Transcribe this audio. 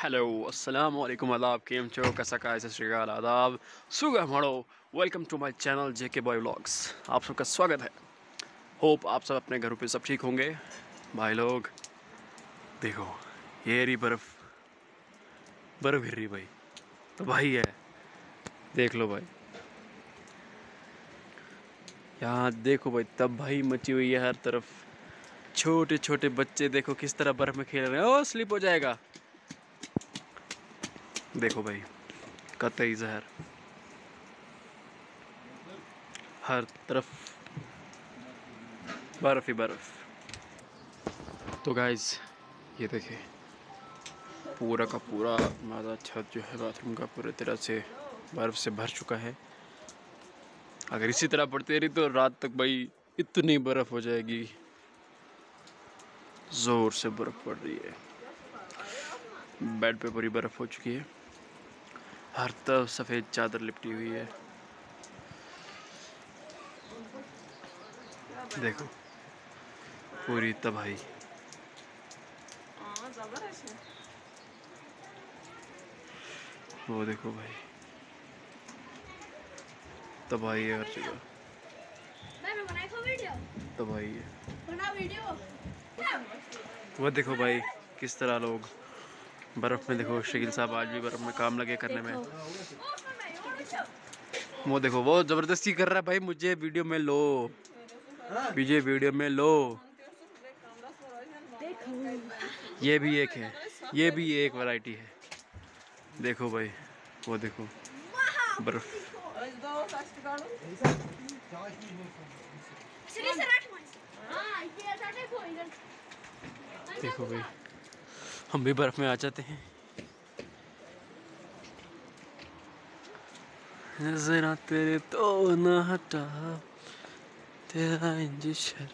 Hello अस्सलाम वालेकुम आदाब केम छो कैसा का सत श्रीकाल आदाब सुगा मड़ो welcome to my channel J K boy vlogs आप सबका स्वागत है। होप आप सब अपने घरों पे सब ठीक होंगे। भाई लोग, देखो, ये रही बर्फ़। बर्फ़ गिर रही भाई। तो भाई है, देख लो भाई। यहाँ देखो भाई, तब भाई मची हुई है हर तरफ़। छोटे छोटे बच्चे देखो किस तरह बर्फ़ में खेल रहे हैं। ओ, स्लिप हो जाएगा। देखो भाई, कतई जहर। हर तरफ़, बर्फ़ ही बर्फ़। तो गाइज़ ये देखे, पूरा का पूरा मादा छत जो है बाथरूम का पूरे तरह से बर्फ़ से भर चुका है। अगर इसी तरह पड़ती रही तो रात तक भाई इतनी बर्फ़ हो जाएगी। ज़ोर से बर्फ़ पड़ रही है। बेड पे पूरी बर्फ़ हो चुकी है। हर तरफ़ सफ़ेद चादर लिपटी हुई है। देखो पूरी तबाही। वो देखो भाई तबाही है हर जगह। तबाही है। वो देखो भाई किस तरह लोग बर्फ़ में देखो, शकील साहब आज भी बर्फ़ में काम लगे करने में। वो देखो, वो ज़बरदस्ती कर रहा है भाई, मुझे वीडियो में लो। मुझे वीडियो में लो। ये भी एक है, ये भी एक वैरायटी है। देखो भाई, वो देखो, बर्फ़। देखो भाई। हम भी बर्फ़ में आ जाते हैं। जरा तेरे तो ना हटा तेरा इंजेक्शन